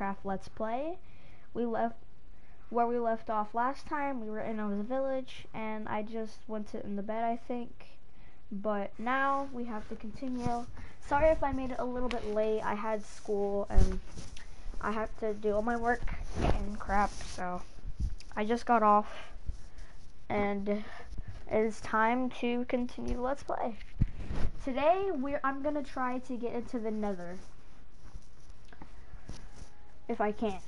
Minecraft Let's Play. We left where we left off last time. We were in a village, and I just went to in the bed, I think. But now we have to continue. Sorry if I made it a little bit late. I had school, and I had to do all my work and crap, so I just got off, and it is time to continue Let's Play. Today, we're I'm gonna try to get into the Nether if I can't.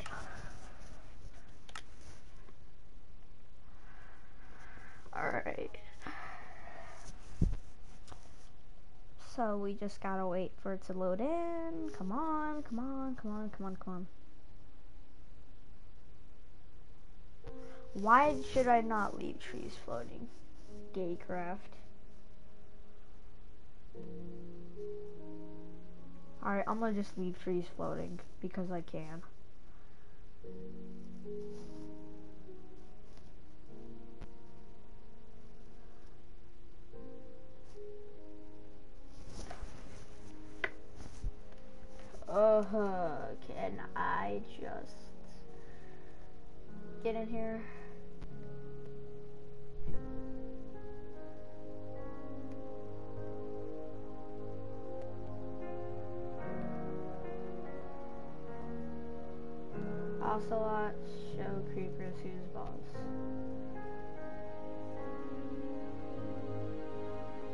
Alright. So we just gotta wait for it to load in. Come on, come on, come on, come on, come on. Why should I not leave trees floating? Gaycraft. Alright, I'm gonna just leave trees floating because I can. Uh huh. Can I just get in here? Ocelot, show creepers who's boss.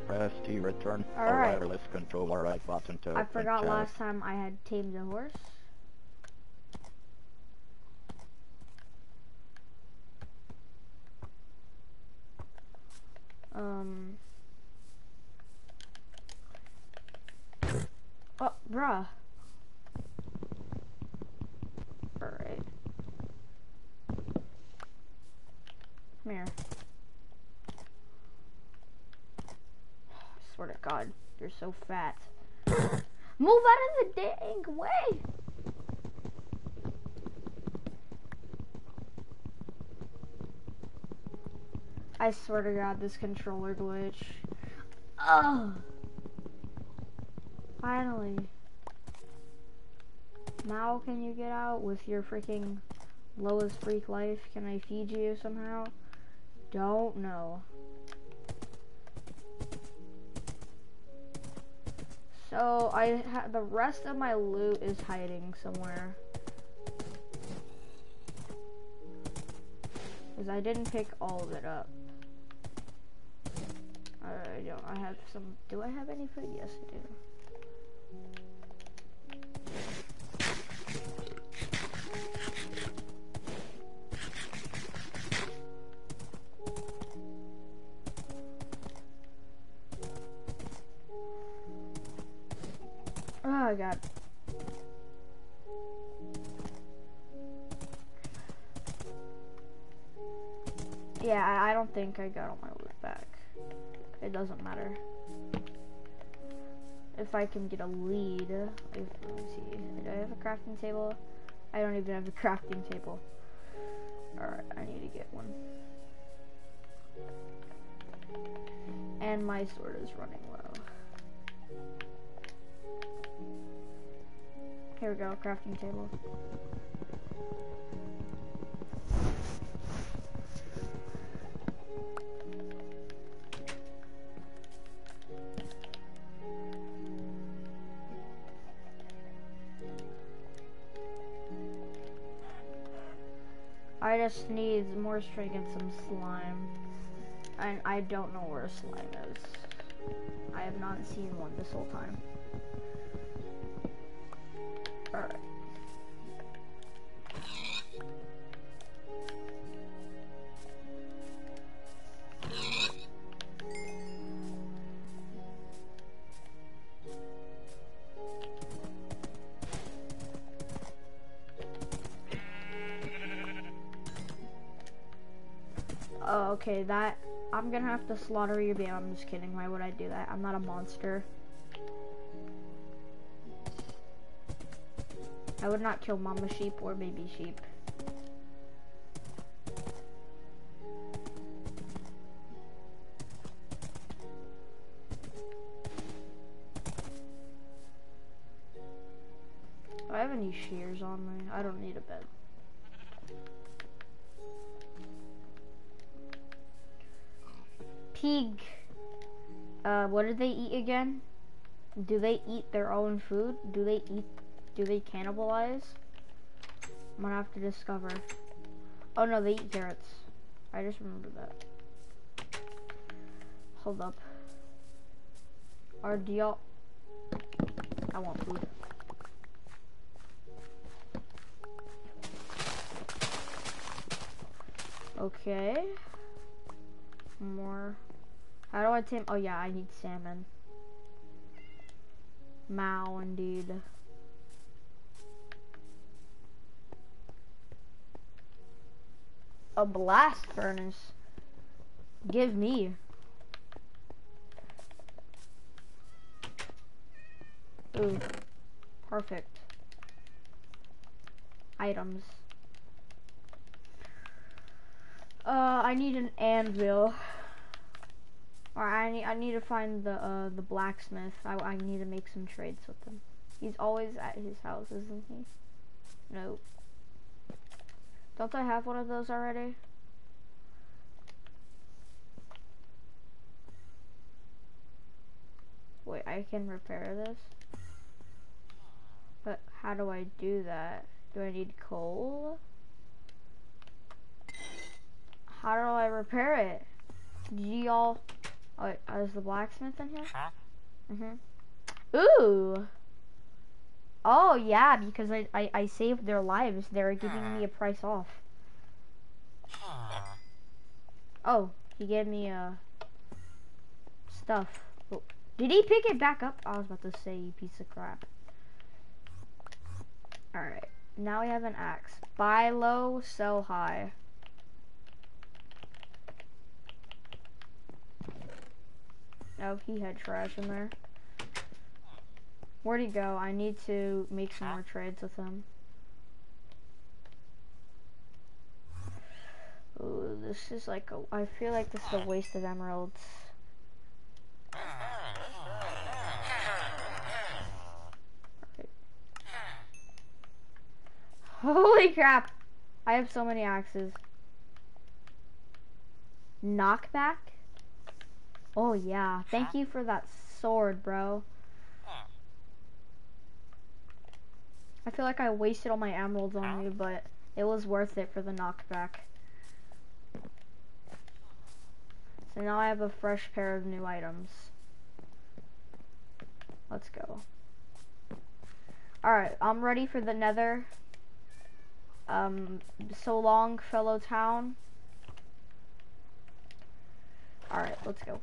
Press to return a Alright. wireless controller right button to I forgot chat. last time I had tamed a horse. Um. Oh, bruh. Alright. Come here. I swear to God, you're so fat. Move out of the dang way! I swear to God, this controller glitch. Oh! Finally. Now can you get out with your freaking lowest freak life? Can I feed you somehow? Don't know. So I the rest of my loot is hiding somewhere. Cause I didn't pick all of it up. I don't. I have some. Do I have any food? Yes, I do. God. Yeah, I, don't think I got all my loot back. It doesn't matter. If I can get a lead, if, let me see. Do I have a crafting table? I don't even have a crafting table. Alright, I need to get one. And my sword is running Here we go, crafting table. I just need more string and some slime. And I don't know where slime is. I have not seen one this whole time. I'm gonna have to slaughter you, but I'm just kidding, why would I do that? I'm not a monster. I would not kill mama sheep or baby sheep. Do I have any shears on me. I don't need a bed. Do they eat again? Do they eat their own food? Do they eat, do they cannibalize? I'm gonna have to discover. Oh no, they eat carrots. I just remembered that. Hold up. Are do y'all... I want food. Okay. More. How do I tame? Oh yeah, I need salmon. Mao, indeed. A blast furnace. Give me. Ooh. Perfect. Items. Uh, I need an anvil. I need I need to find the uh the blacksmith. I I need to make some trades with him. He's always at his house, isn't he? Nope. Don't I have one of those already? Wait, I can repair this? But how do I do that? Do I need coal? How do I repair it? Y'all... Oh, uh, is the blacksmith in here? Huh? Mm-hmm. Ooh! Oh, yeah, because I, I, I saved their lives. They're giving me a price off. Oh, he gave me, uh, stuff. Oh, did he pick it back up? I was about to say, you piece of crap. Alright, now we have an axe. Buy low, sell high. Oh, he had trash in there. Where'd he go? I need to make some more trades with him. Ooh, this is like a, I feel like this is a waste of emeralds. Alright. Holy crap! I have so many axes. Knockback? Oh yeah, thank you for that sword, bro. I feel like I wasted all my emeralds on you, but it was worth it for the knockback. So now I have a fresh pair of new items. Let's go. Alright, I'm ready for the nether. Um, so long, fellow town. Alright, let's go.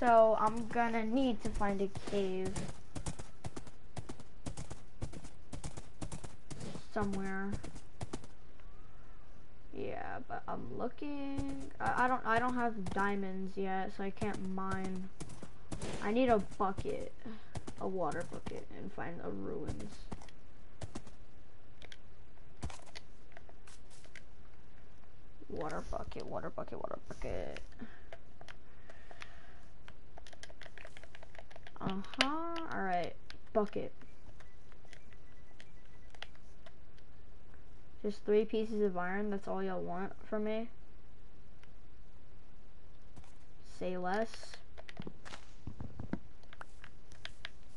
So, I'm gonna need to find a cave. Somewhere. Yeah, but I'm looking. I, I don't. I don't have diamonds yet, so I can't mine. I need a bucket, a water bucket, and find the ruins. Water bucket, water bucket, water bucket. Uh-huh, alright. Bucket. Just three pieces of iron, that's all y'all want from me? Say less.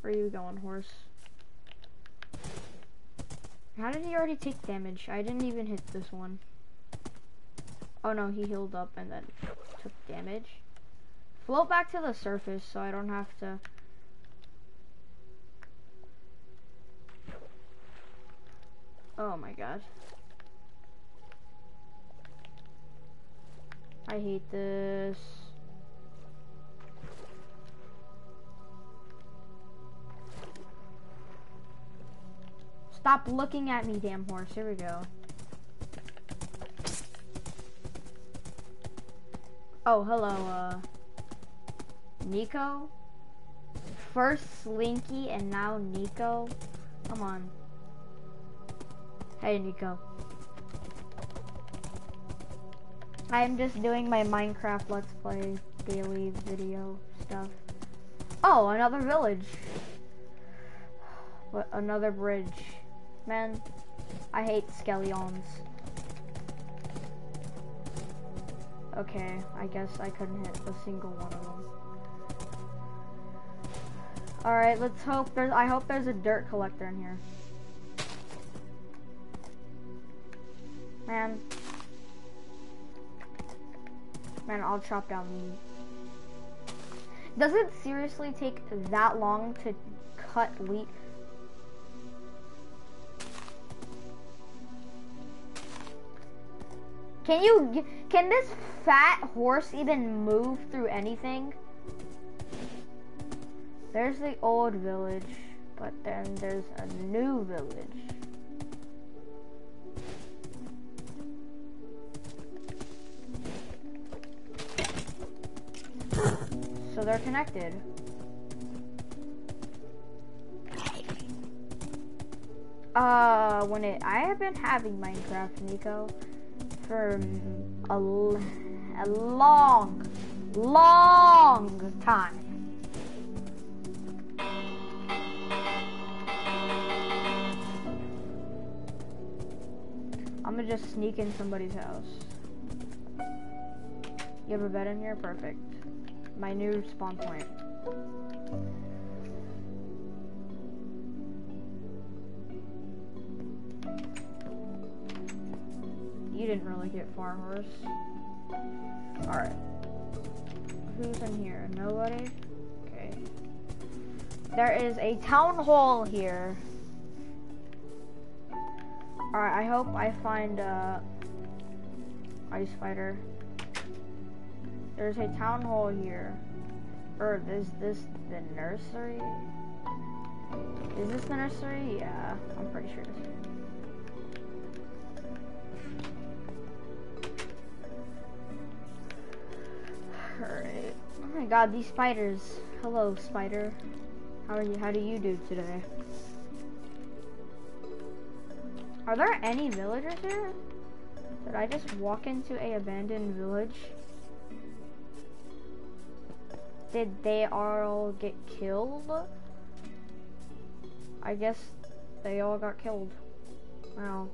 Where are you going, horse? How did he already take damage? I didn't even hit this one. Oh no, he healed up and then took damage. Float back to the surface so I don't have to... Oh my god. I hate this. Stop looking at me, damn horse. Here we go. Oh, hello, uh... Nico? First Slinky and now Nico? Come on. Hey, Nico. I'm just doing my Minecraft Let's Play daily video stuff. Oh, another village. What, another bridge. Man, I hate skellions. Okay, I guess I couldn't hit a single one of them. Alright, let's hope there's, I hope there's a dirt collector in here. Man. Man, I'll chop down meat. Does it seriously take that long to cut wheat? Can you, can this fat horse even move through anything? There's the old village, but then there's a new village. So they're connected. Uh, when it, I have been having Minecraft, Nico, for a, a long, long time. I'm gonna just sneak in somebody's house. You have a bed in here? Perfect. My new spawn point. You didn't really get far, horse. Alright. Who's in here? Nobody? Okay. There is a town hall here. Alright, I hope I find a ice fighter. There's a town hall here. Or is this the nursery? Is this the nursery? Yeah, I'm pretty sure. Alright. Oh my god, these spiders. Hello, spider. How are you? How do you do today? Are there any villagers here? Did I just walk into a abandoned village? Did they all get killed? I guess they all got killed. Wow.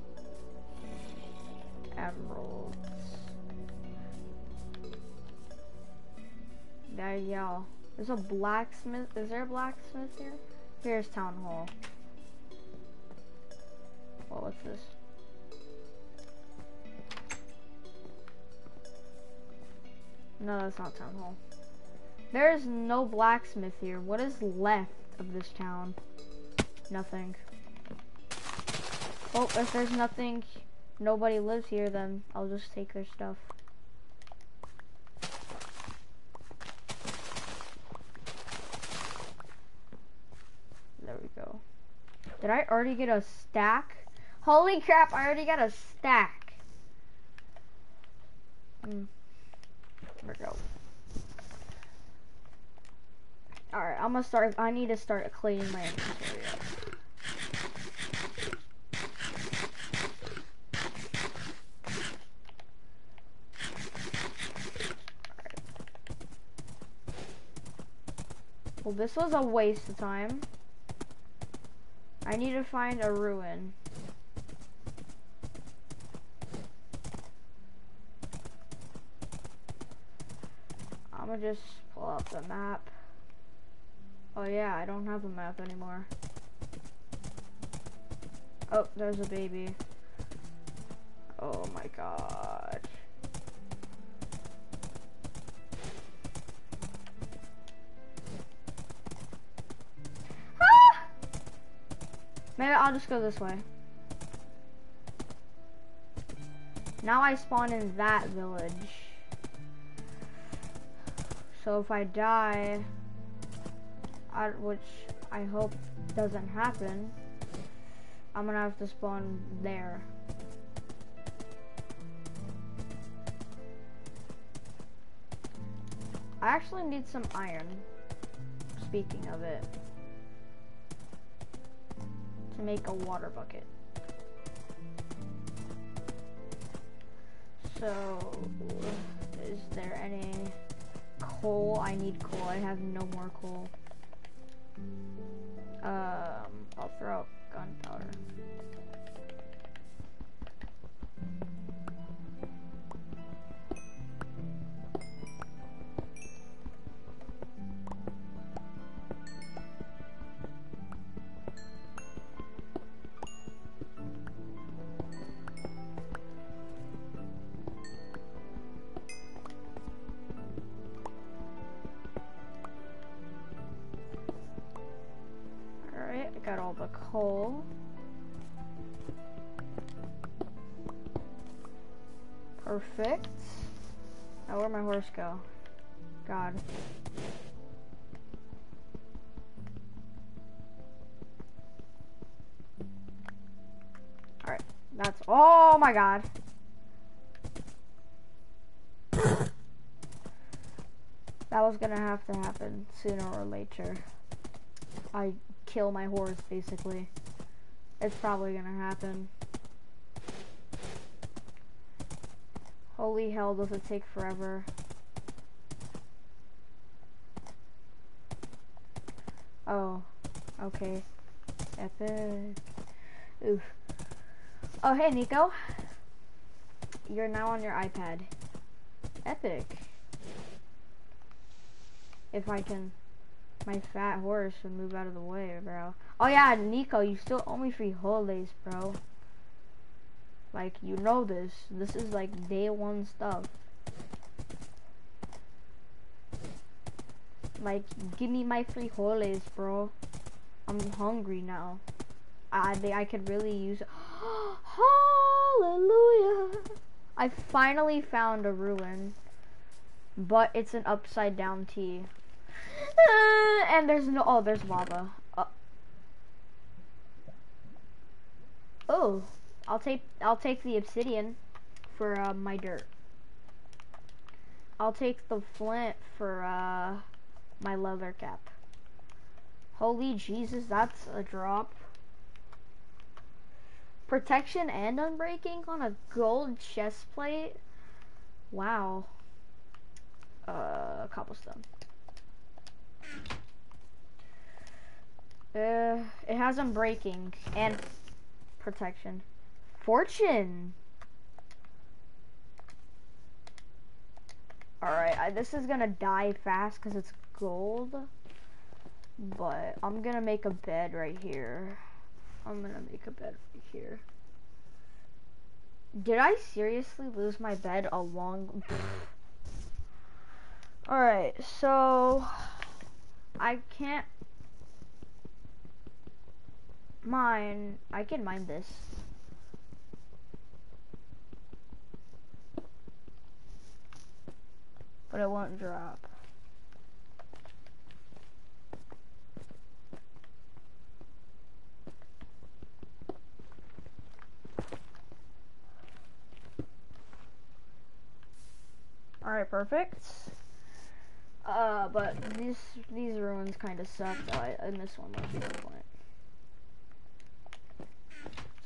Emeralds. There you go. There's a blacksmith. Is there a blacksmith here? Here's town hall. Well, what's this? No, that's not town hall. There is no blacksmith here. What is left of this town? Nothing. Oh, if there's nothing, nobody lives here, then I'll just take their stuff. There we go. Did I already get a stack? Holy crap, I already got a stack. Mm. There we go. Alright, I'm gonna start, I need to start cleaning my inventory up. Well, this was a waste of time. I need to find a ruin. I'm gonna just pull up the map. Oh yeah, I don't have a map anymore. Oh, there's a baby. Oh my god. Ah! Maybe I'll just go this way. Now I spawn in that village. So if I die, Which I hope doesn't happen, I'm gonna have to spawn there. I actually need some iron, speaking of it, to make a water bucket. So, is there any coal? I need coal. I have no more coal. Um, I'll throw coal. Perfect. Now where'd my horse go? God. Alright, that's, oh my god. That was gonna have to happen sooner or later. I kill my horse, basically. It's probably gonna happen. Holy hell, does it take forever. Oh, okay. Epic. Oof. Oh, hey, Nico. You're now on your iPad. Epic. If I can my fat horse would move out of the way, bro. Oh yeah, Nico, you still owe me frijoles, bro. Like, you know this. This is like day one stuff. Like, give me my frijoles, bro. I'm hungry now. I I could really use Hallelujah. I finally found a ruin. But it's an upside down T. And there's no, oh, there's lava. Uh, oh, I'll take, I'll take the obsidian for uh, my dirt. I'll take the flint for uh, my leather cap. Holy Jesus, that's a drop. Protection and unbreaking on a gold chest plate. Wow. Uh, cobblestone. Uh, it has unbreaking and protection. Fortune. Alright, this is gonna die fast because it's gold. But I'm gonna make a bed right here. I'm gonna make a bed right here. Did I seriously lose my bed a long... Alright, so... I can't mine. I can mine this. But it won't drop. Alright, perfect. Uh, but these these ruins kind of suck. Though I, I miss one the flint.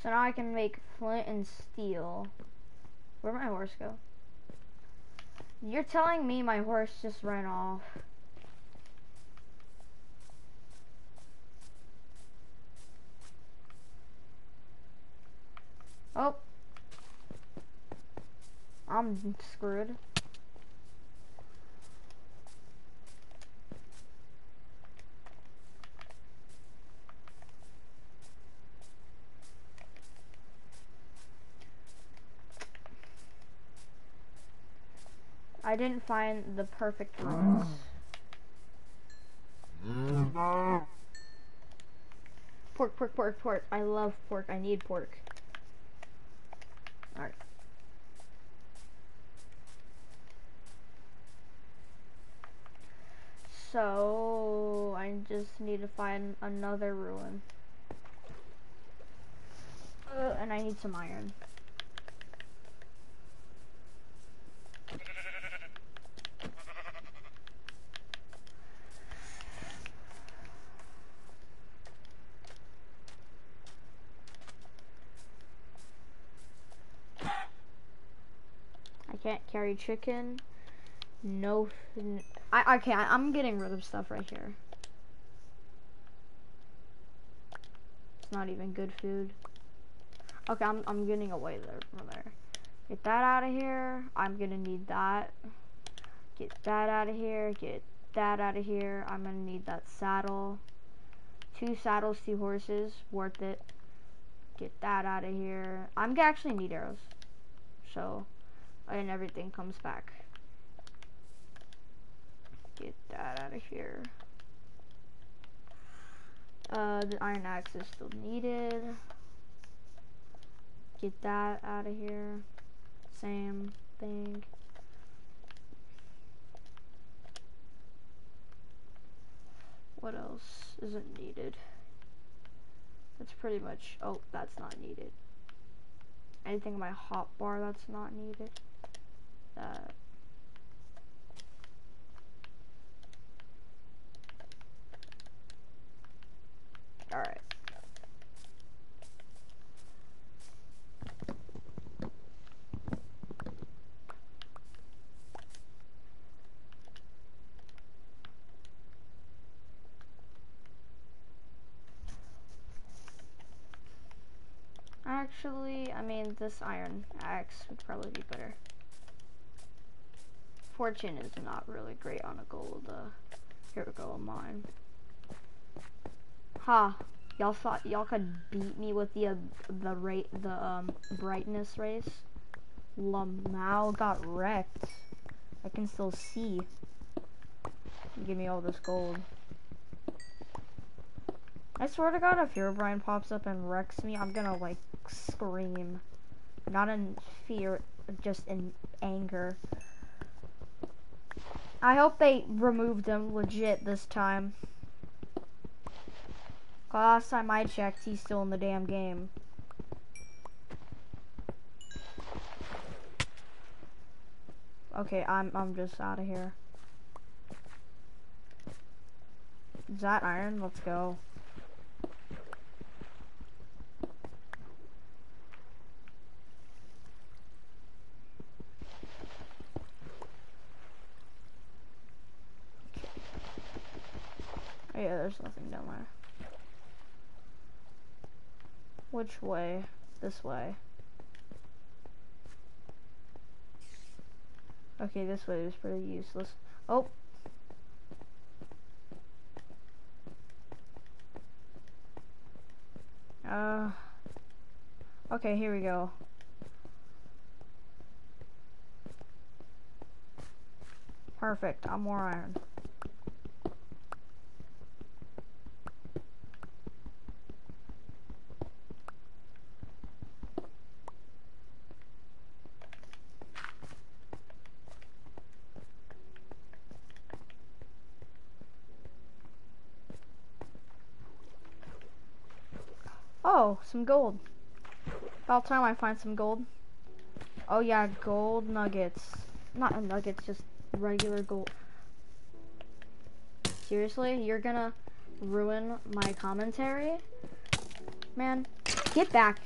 So now I can make flint and steel. Where'd my horse go? You're telling me my horse just ran off. Oh. I'm screwed. I didn't find the perfect ones. Pork, pork, pork, pork. I love pork. I need pork. Alright. So, I just need to find another ruin. Uh, and I need some iron. can't carry chicken. No, I okay. I, I'm getting rid of stuff right here. It's not even good food. Okay, I'm, I'm getting away there from there. Get that out of here. I'm gonna need that. Get that out of here. Get that out of here. I'm gonna need that saddle. Two saddles, two horses. Worth it. Get that out of here. I'm gonna actually need arrows. So, and everything comes back. Get that out of here. Uh, the iron axe is still needed. Get that out of here. Same thing. What else isn't needed? That's pretty much, oh, that's not needed. Anything in my hot bar that's not needed. That. Alright. Actually, I mean, this iron axe would probably be better. Fortune is not really great on a gold. Uh, here we go, a mine. Ha! Y'all thought y'all could beat me with the uh, the rate the um brightness race. Lamau got wrecked. I can still see. Give me all this gold. I swear to God, if Herobrine pops up and wrecks me, I'm gonna like scream. Not in fear, just in anger. I hope they removed him legit this time. Last time I checked, he's still in the damn game. Okay, I'm I'm just out of here. Is that iron? Let's go. Oh yeah, there's nothing down there. Which way? This way. Okay, this way is pretty useless. Oh! Uh... Okay, here we go. Perfect, I'm more iron. Oh, some gold. About time I find some gold. Oh yeah, gold nuggets. Not nuggets, just regular gold. Seriously? You're gonna ruin my commentary? Man, get back.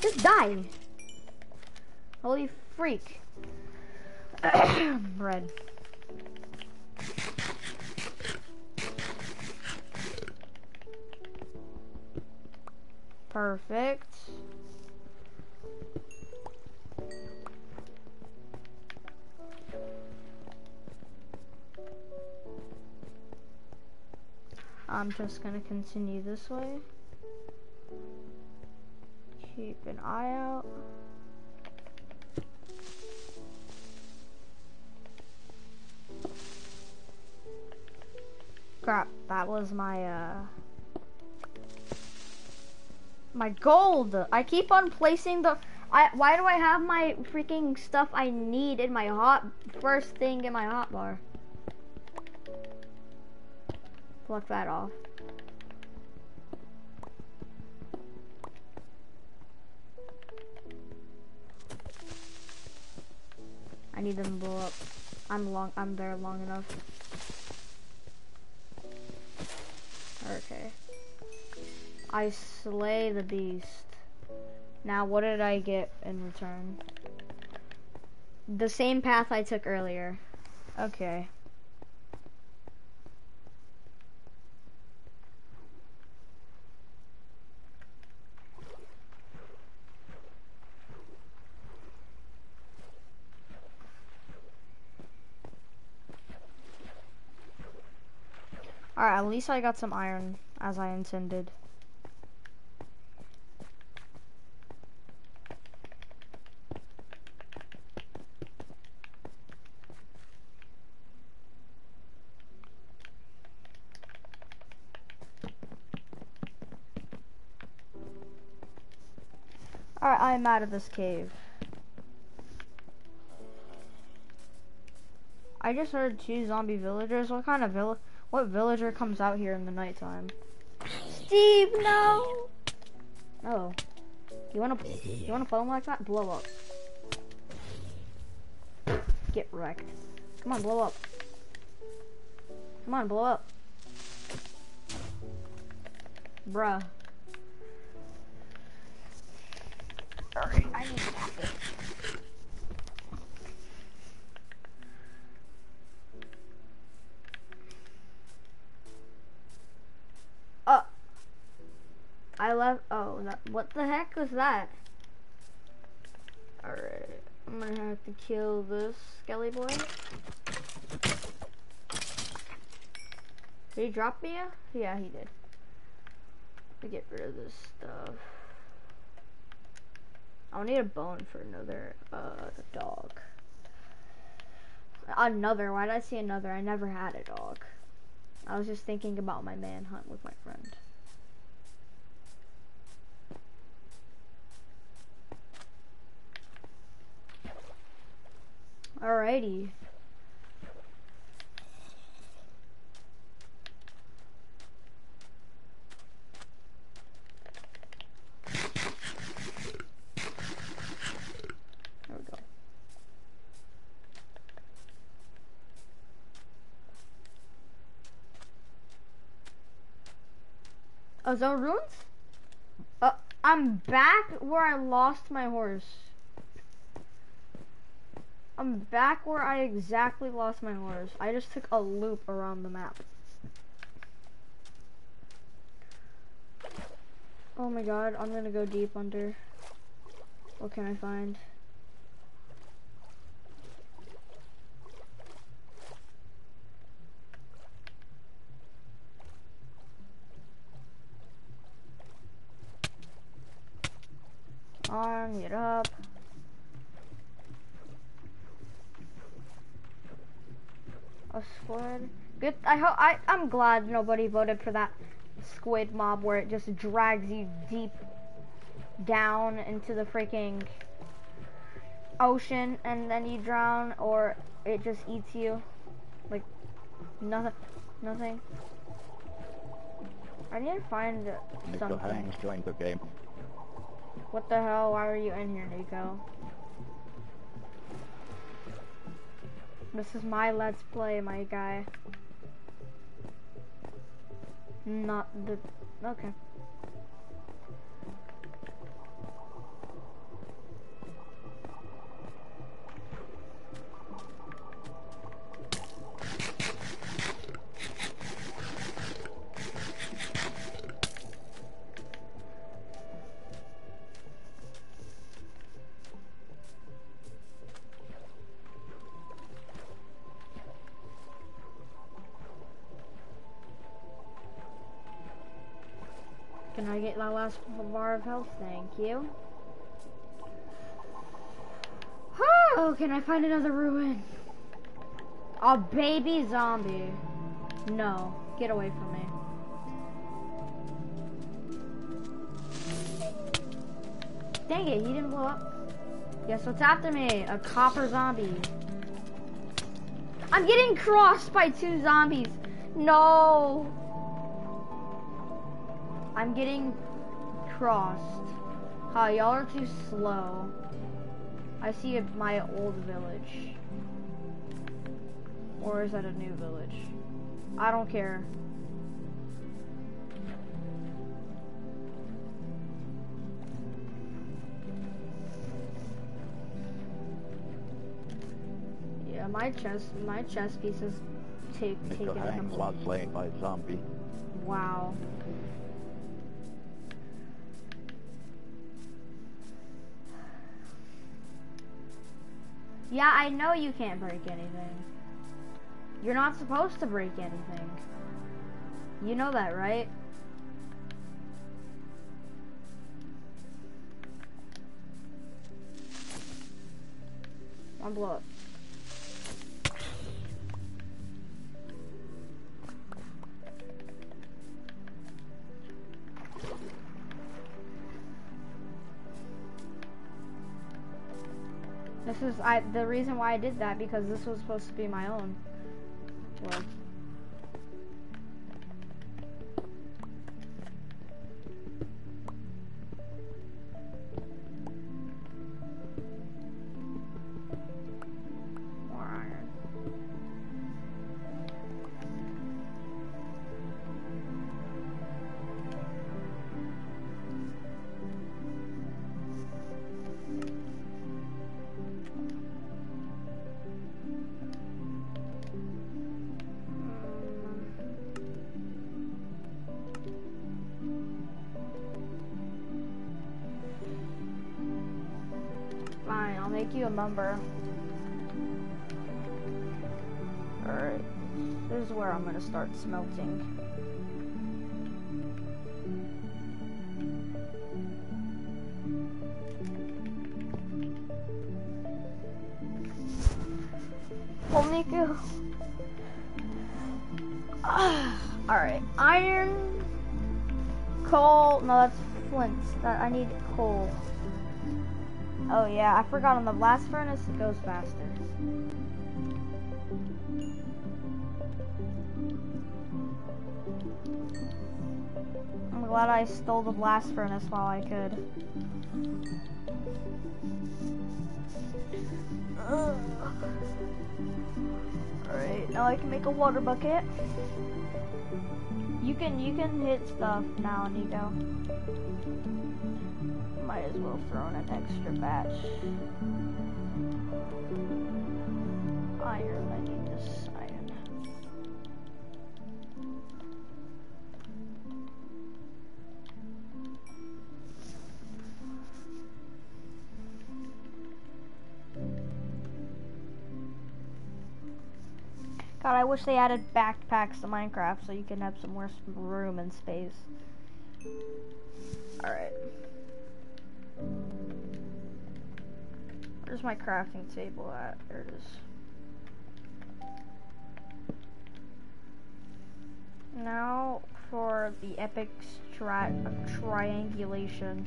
Just die. Holy freak. Red. Perfect. I'm just gonna continue this way. Keep an eye out. Crap, that was my, uh, my gold. I keep on placing the. I why do I have my freaking stuff I need in my hot first thing in my hot bar? Pluck that off. I need them to blow up. I'm long. I'm there long enough. I slay the beast. Now, what did I get in return? The same path I took earlier. Okay. Alright, at least I got some iron, as I intended. I'm out of this cave. I just heard two zombie villagers. What kind of vill what villager comes out here in the nighttime? Steve, no! Oh. You wanna you wanna foam like that? Blow up. Get wrecked. Come on, blow up. Come on, blow up. Bruh. What the heck was that? Alright, I'm gonna have to kill this skelly boy. Did he drop me? Yeah, he did. Let me get rid of this stuff. I'll need a bone for another uh, dog. Another? Why did I see another? I never had a dog. I was just thinking about my manhunt with my friend. Alrighty. There we go. Oh, that ruins? Uh, I'm back where I lost my horse. I'm back where I exactly lost my horse. I just took a loop around the map. Oh my god, I'm gonna go deep under. What can I find? On, get up. A squid. Good. I hope. I. I'm glad nobody voted for that squid mob where it just drags you deep down into the freaking ocean and then you drown, or it just eats you. Like nothing. Nothing. I need to find Nico something. Hangs joined the game. What the hell? Why are you in here, Nico? This is my let's play, my guy. Not the... Okay. Get my last bar of health? Thank you. Oh, can I find another ruin? A baby zombie. No, get away from me. Dang it, he didn't blow up. Guess what's after me? A copper zombie. I'm getting crossed by two zombies. No. I'm getting crossed. Hi, y'all are too slow. I see a, my old village. Or is that a new village? I don't care. Yeah, my chess, my chess pieces take taken couple. was slain by zombie. Wow. Yeah, I know you can't break anything. You're not supposed to break anything. You know that, right? One blow up. Is I the reason why I did that because this was supposed to be my own. Well. Alright. This is where I'm gonna start smelting. Oh, Make you. Alright, iron, coal. No, that's flint. That I need coal. Oh yeah, I forgot on the blast furnace it goes faster. I'm glad I stole the blast furnace while I could. Alright, now I can make a water bucket. You can you can hit stuff now, Nico. Might as well throw in an extra batch. Iron, I need this iron. I wish they added backpacks to Minecraft so you can have some more room and space. Alright. Where's my crafting table at? There it is. Now for the epic strat of triangulation.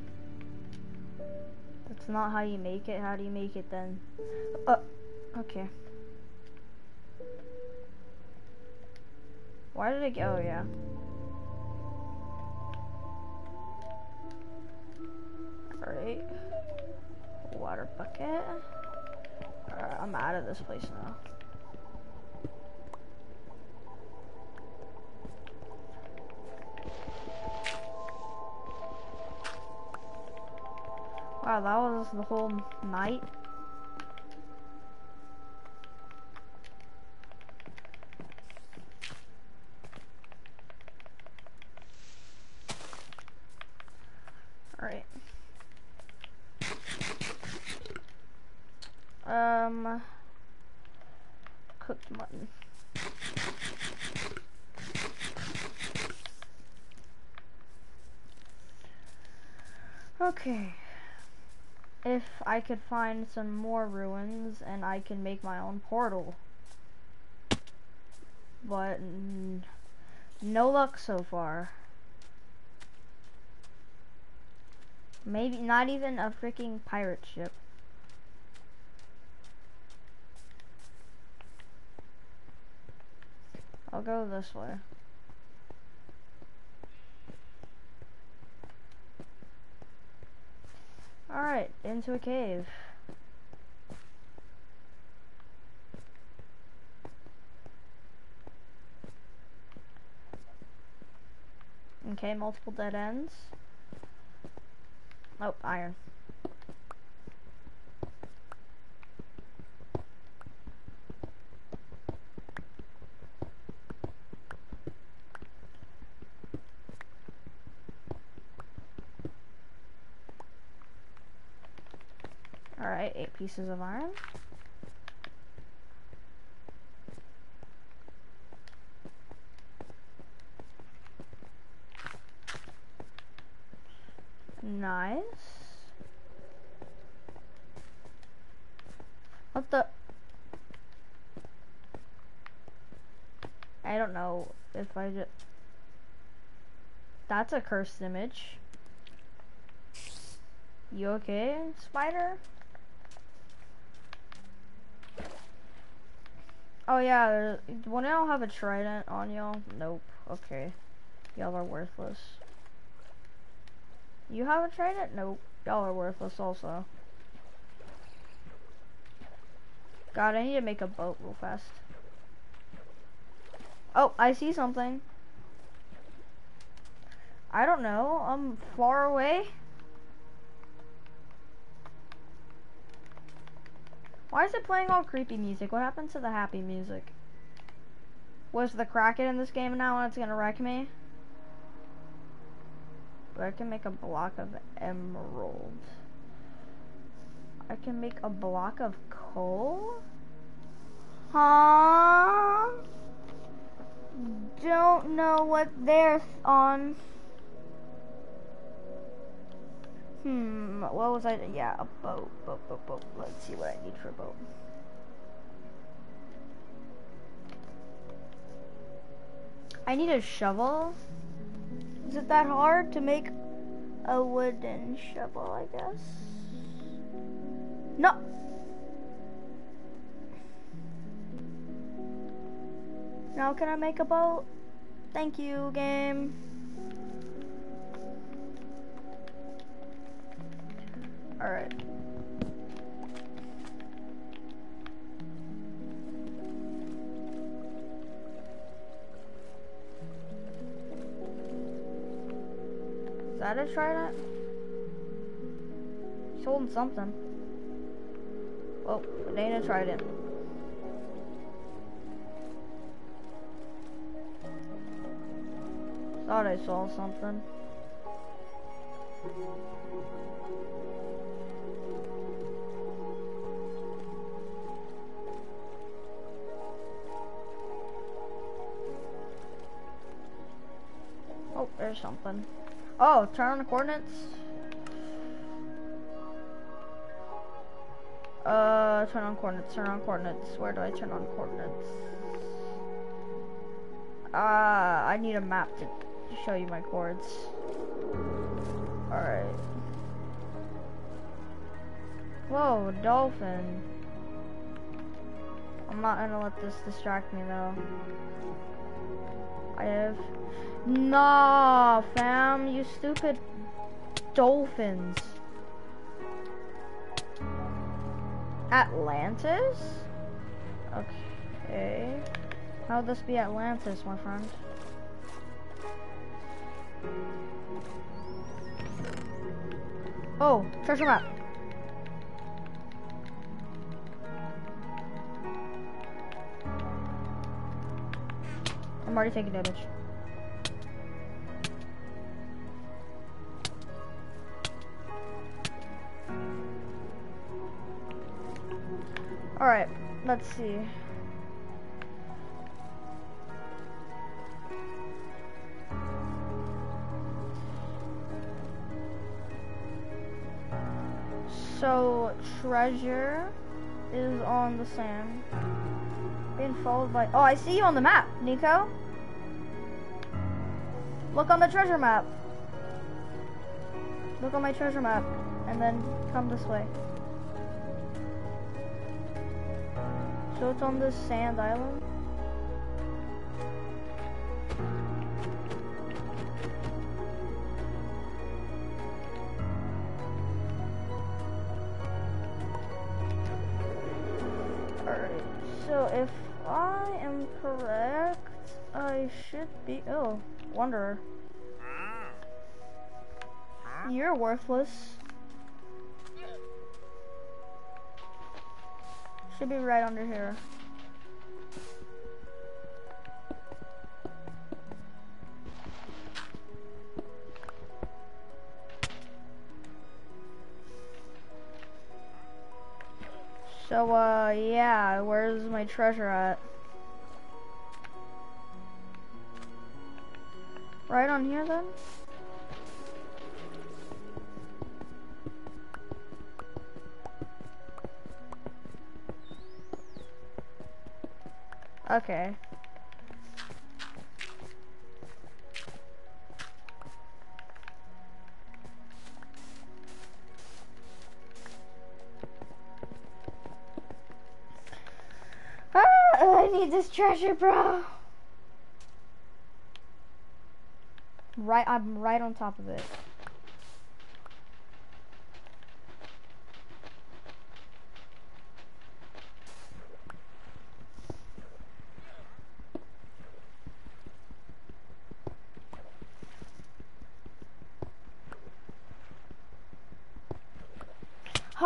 That's not how you make it. How do you make it then? Uh, okay. Why did it go? Oh, yeah. Alright. Water bucket. I'm out of this place now. Wow, that was the whole night. Alright. Um, cooked mutton. Okay. If I could find some more ruins and I can make my own portal. But no luck so far. Maybe not even a freaking pirate ship. I'll go this way. Alright, into a cave. Okay, multiple dead ends. Oh, iron. eight pieces of iron. Nice. What the? I don't know if I just... That's a cursed image. You okay, spider? Oh yeah, uh, there- one y'all have a trident on y'all? Nope. Okay. Y'all are worthless. You have a trident? Nope. Y'all are worthless also. God, I need to make a boat real fast. Oh, I see something. I don't know. I'm far away. Why is it playing all creepy music? What happened to the happy music? Was the Kraken in this game now and it's gonna wreck me? But I can make a block of emerald. I can make a block of coal? Huh? Don't know what they're on. Hmm, what was I? Yeah, a boat, boat, boat, boat. Let's see what I need for a boat. I need a shovel. Is it that hard to make a wooden shovel, I guess? No. Now can I make a boat? Thank you, game. Alright. Is that a trident? He's holding something. Well, it ain't a trident. Thought I saw something. There's something. Oh, turn on the coordinates. Uh, turn on coordinates, turn on coordinates. Where do I turn on coordinates? Uh, I need a map to show you my coords. Alright. Whoa, dolphin. I'm not gonna let this distract me though. I have... Nah, fam, you stupid dolphins. Atlantis? Okay. How would this be Atlantis, my friend? Oh, treasure map. I'm already taking damage. Alright, let's see. So, treasure is on the sand. Being followed by. Oh, I see you on the map, Nico. Look on the treasure map. Look on my treasure map, and then come this way. So it's on this sand island. Alright, so if I am correct, I should be. Oh, Wanderer. Hmm? Hmm? You're worthless. Should be right under here. So, uh, yeah, where's my treasure at? Right on here, then? Okay. Ah, I need this treasure, bro. Right, I'm right on top of it.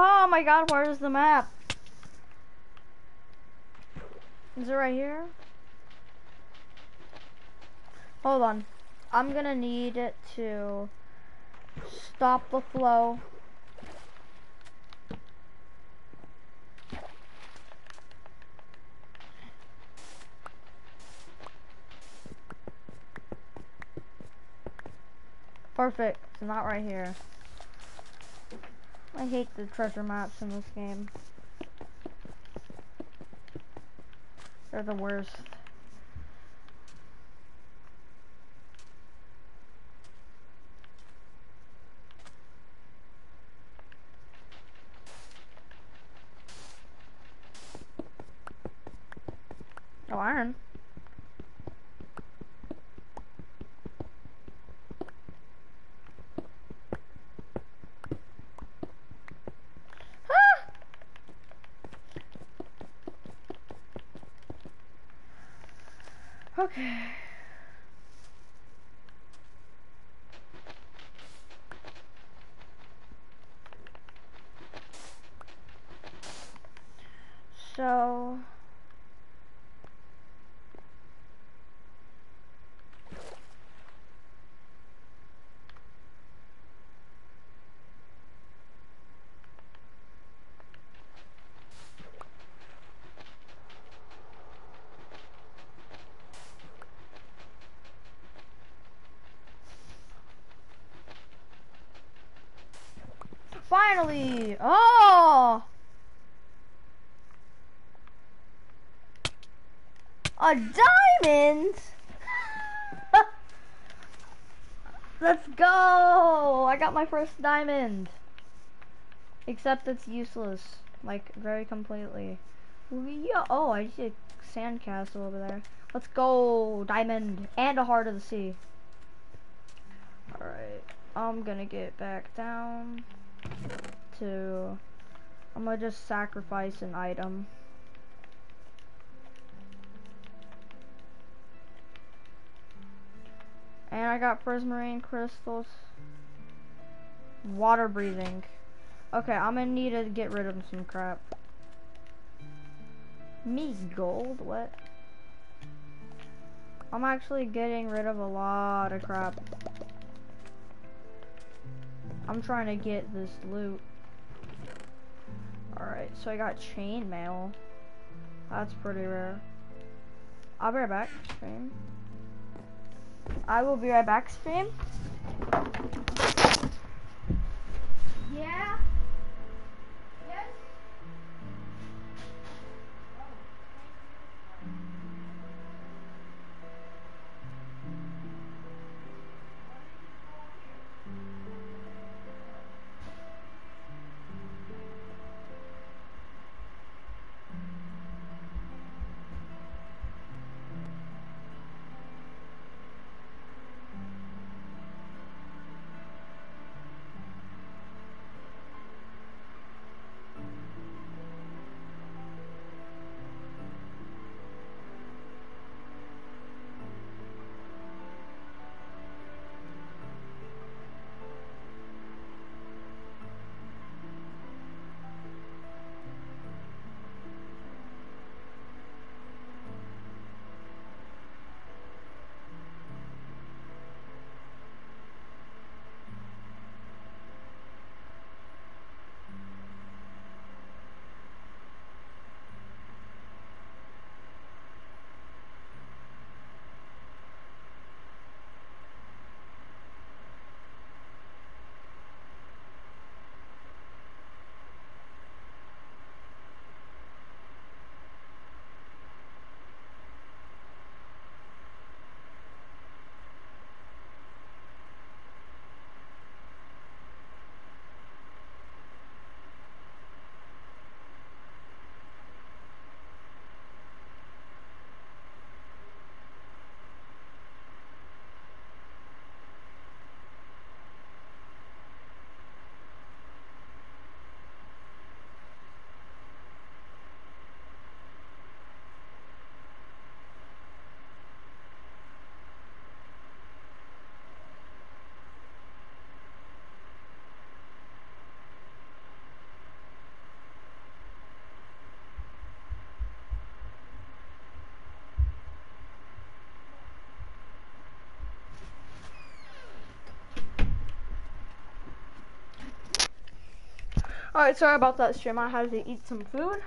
Oh my god, where's the map? Is it right here? Hold on. I'm gonna need it to stop the flow. Perfect. It's not right here. I hate the treasure maps in this game. They're the worst. Oh, iron. Ah! Okay. So Finally! Oh! A diamond! Let's go! I got my first diamond. Except it's useless. Like, very completely. Yeah. Oh, I see a sandcastle over there. Let's go! Diamond! And a heart of the sea. Alright. I'm gonna get back down to I'm gonna just sacrifice an item. And I got prismarine crystals. Water breathing. Okay, I'm gonna need to get rid of some crap. Me gold? What? I'm actually getting rid of a lot of crap. I'm trying to get this loot. Alright, so I got chainmail. That's pretty rare. I'll be right back, stream. I will be right back, stream. Alright, sorry about that stream. I had to eat some food.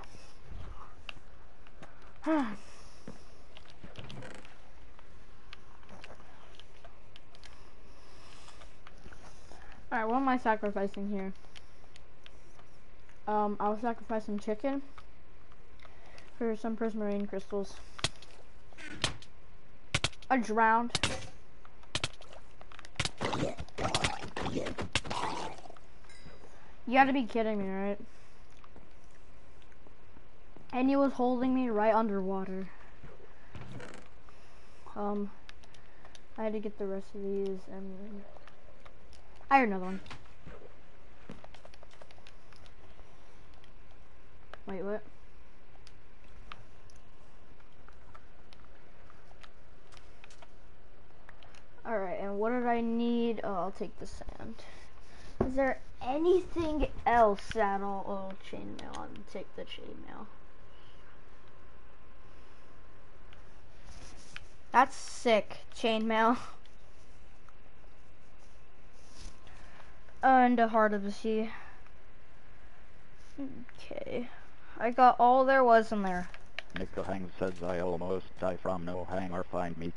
Alright, what am I sacrificing here? Um, I'll sacrifice some chicken for some prismarine crystals. I drowned. You gotta be kidding me, right? And he was holding me right underwater. Um, I had to get the rest of these and I heard another one. Wait, what? Alright, and what did I need? Oh, I'll take the sand. Is there anything else that'll... Oh, chainmail. I'll take the chainmail. That's sick, chainmail. and the heart of the sea. Okay. I got all there was in there. Nico Hang says I almost die from no hang or find me.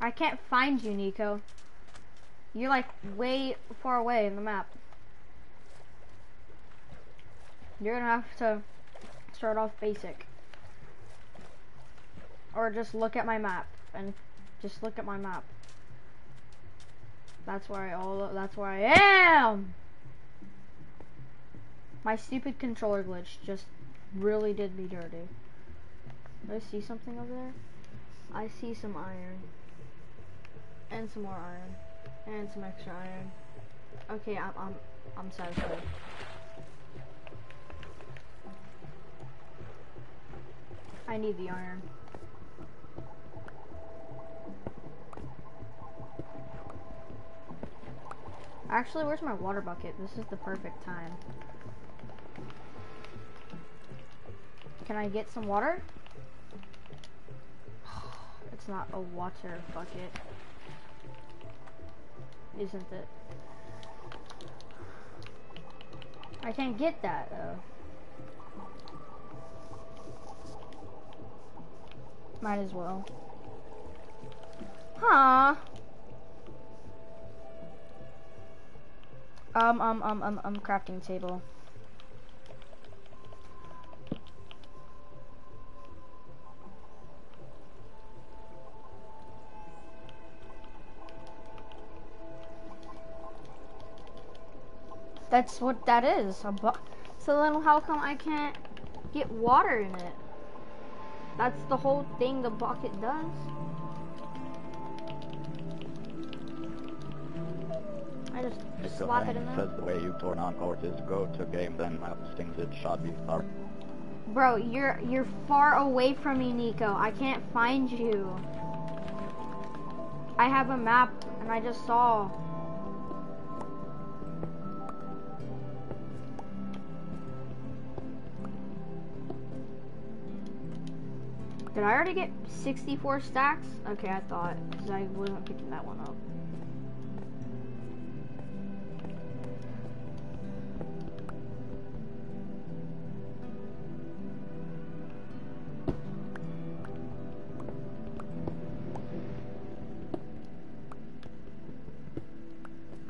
I can't find you, Nico. You're like way far away in the map. You're gonna have to start off basic. Or just look at my map and just look at my map. That's where I all that's where I am. My stupid controller glitch just really did me dirty. I see something over there? I see some iron. And some more iron. And some extra iron. Okay, I'm I'm I'm satisfied. I need the iron. Actually, where's my water bucket? This is the perfect time. Can I get some water? It's not a water bucket. Isn't it? I can't get that though. Might as well. Huh. Um, um, um, um, um, crafting table. That's what that is. A so then how come I can't get water in it? That's the whole thing the bucket does. I just Nico slap it in there. says the way you turn on is go to game then map things it should be far. Bro, you're you're far away from me, Nico. I can't find you. I have a map and I just saw. Did I already get 64 stacks? Okay, I thought, because I wasn't picking that one up.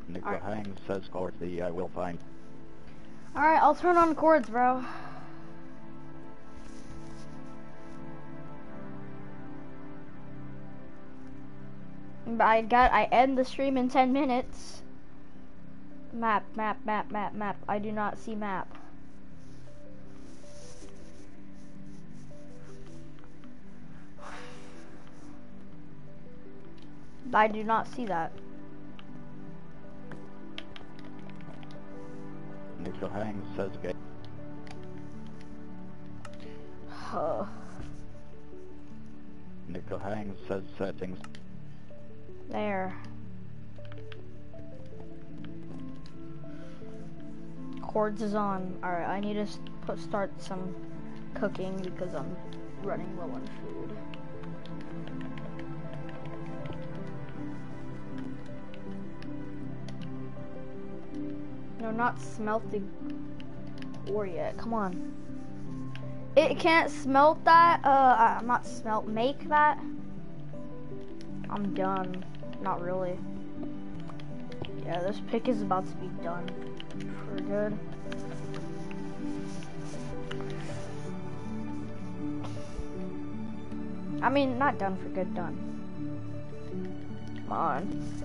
Nico Alright. Hang says court the I will find. Alright, I'll turn on coords, bro. But I got, I end the stream in 10 minutes. Map, map, map, map, map. I do not see map. I do not see that. Nico Hang says game. Nico Hang says settings. There. Coords is on. Alright, I need to put start some cooking because I'm running low on food. No, not smelt the ore yet. Come on. It can't smelt that. Uh, I'm not smelt. Make that. I'm done. Not really. Yeah, this pick is about to be done for good. I mean, not done for good, done. Come on.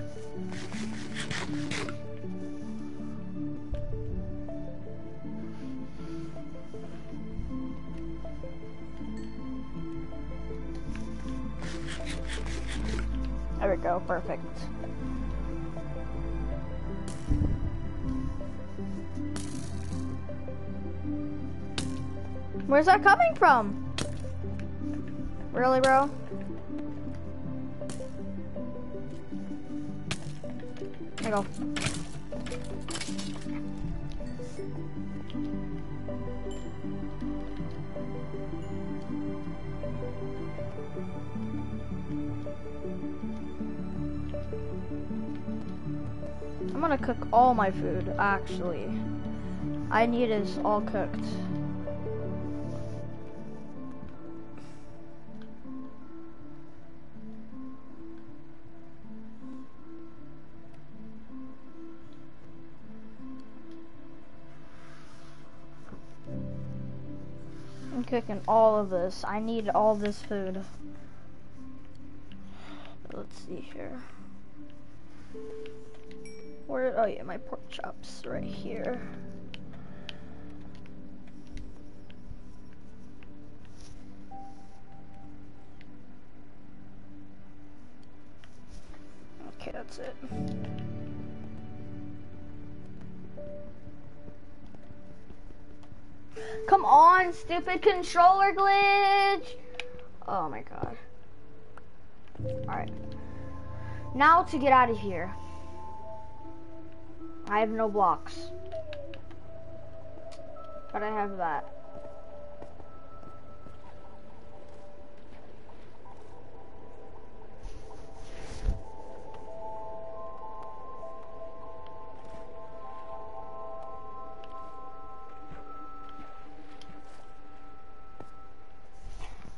There we go, perfect. Where's that coming from? Really, bro? There go. Gonna cook all my food, actually. I need is all cooked. I'm cooking all of this. I need all this food. Let's see here. Where? Oh yeah, my pork chops right here. Okay, that's it. Come on, stupid controller glitch! Oh my god. Alright. Now to get out of here. I have no blocks. But I have that.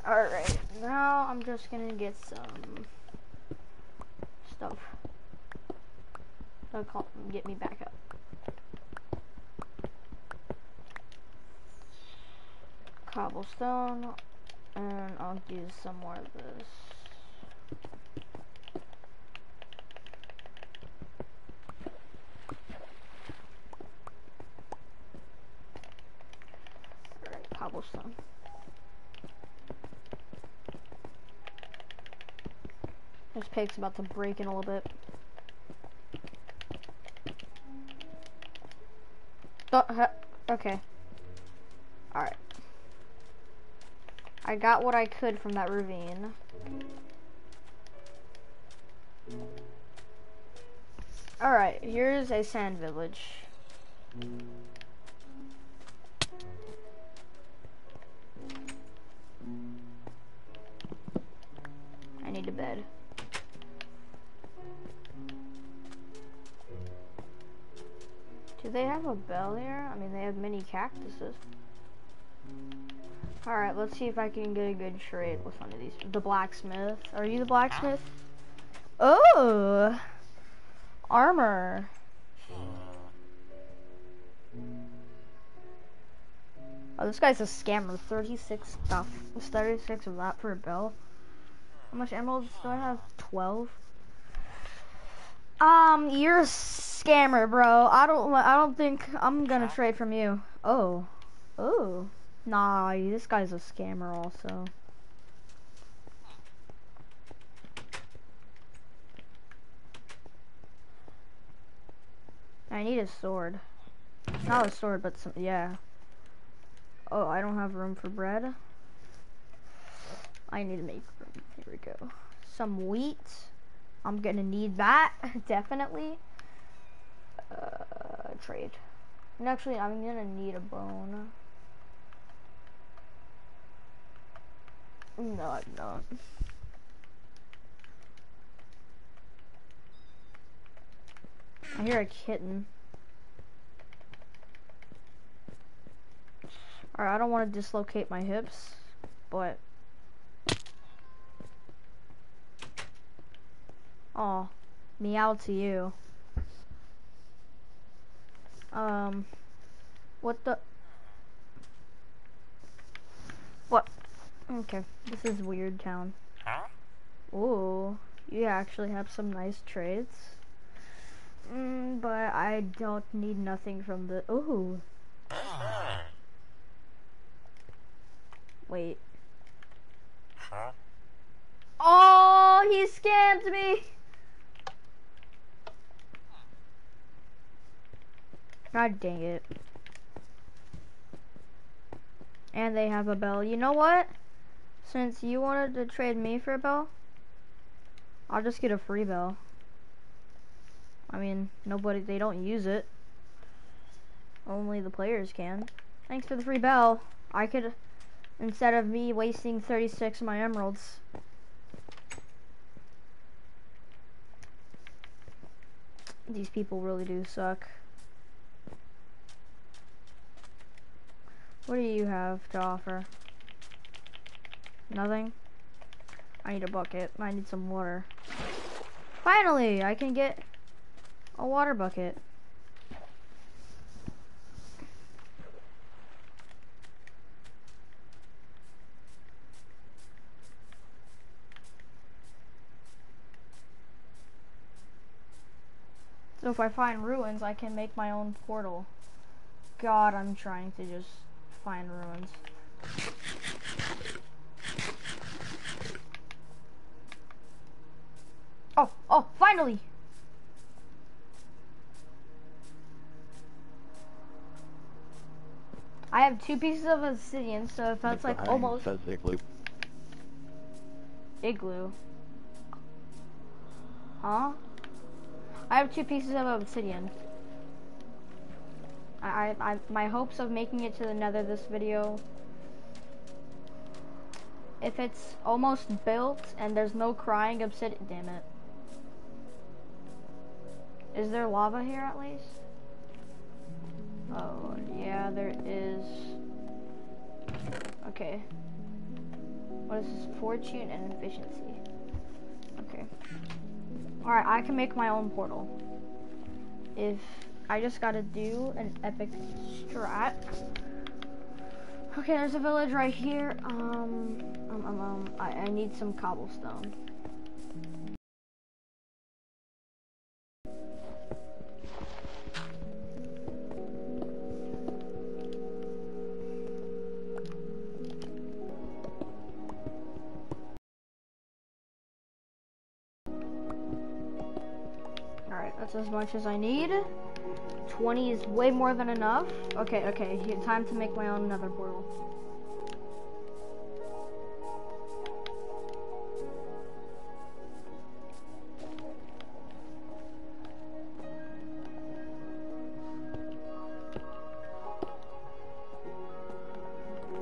Alright, now I'm just gonna get some stuff. Call, get me back up. Cobblestone, and I'll use some more of this. Cobblestone. This pig's about to break in a little bit. Oh, okay. Alright. I got what I could from that ravine. Alright, here's a sand village. Many cactuses. Alright, let's see if I can get a good trade with one of these. The blacksmith. Are you the blacksmith? Oh! Armor. Oh, this guy's a scammer. 36 stuff. 36 of that for a bell. How much emeralds do I have? 12? Um, you're a scammer, bro. I don't. I don't think I'm gonna trade from you. Oh, oh, nah. This guy's a scammer, also. I need a sword. Not a sword, but some. Yeah. Oh, I don't have room for bread. I need to make room. Here we go. Some wheat. I'm gonna need that, definitely. Uh, trade. And actually, I'm gonna need a bone. No, I'm not. I hear a kitten. Alright, I don't want to dislocate my hips, but... oh, meow to you. Um, what the? What? Okay, this is weird town. Huh? Ooh, you actually have some nice trades. Mm, but I don't need nothing from the. Ooh. Wait. Huh? Oh, he scammed me. God dang it. And they have a bell. You know what? Since you wanted to trade me for a bell, I'll just get a free bell. I mean, nobody, they don't use it. Only the players can. Thanks for the free bell. I could, instead of me wasting 36 of my emeralds. These people really do suck. What do you have to offer? Nothing? I need a bucket. I need some water. Finally, I can get a water bucket. So if I find ruins, I can make my own portal. God, I'm trying to just find ruins. Oh, oh, finally! I have two pieces of obsidian, so if that's like almost says igloo. igloo. Huh? I have two pieces of obsidian. I, I, my hopes of making it to the nether this video. If it's almost built and there's no crying obsidian, damn it. Is there lava here at least? Oh, yeah, there is. Okay. What is this? Fortune and efficiency. Okay. Alright, I can make my own portal. If I just gotta do an epic strat. Okay, there's a village right here. Um, um, um, um I, I need some cobblestone. Alright, that's as much as I need. 20 is way more than enough. Okay, okay, time to make my own another portal.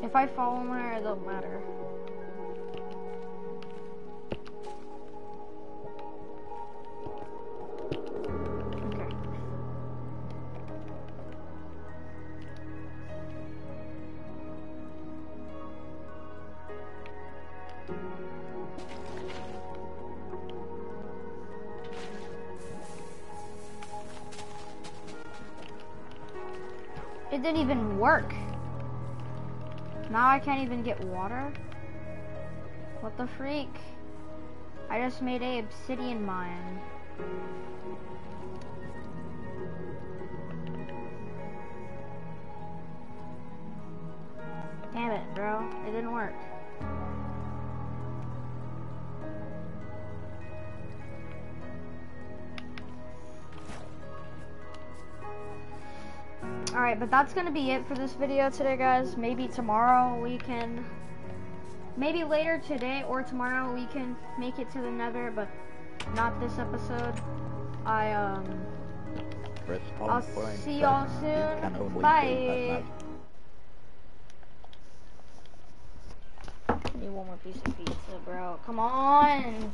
If I fall in there, it don't matter. Freak? I just made a obsidian mine. Damn it, bro. It didn't work. Alright, but that's going to be it for this video today, guys. Maybe tomorrow we can... Maybe later today or tomorrow we can make it to the nether, but not this episode. I, um... I'll see y'all soon. Bye! Need one more piece of pizza, bro. Come on!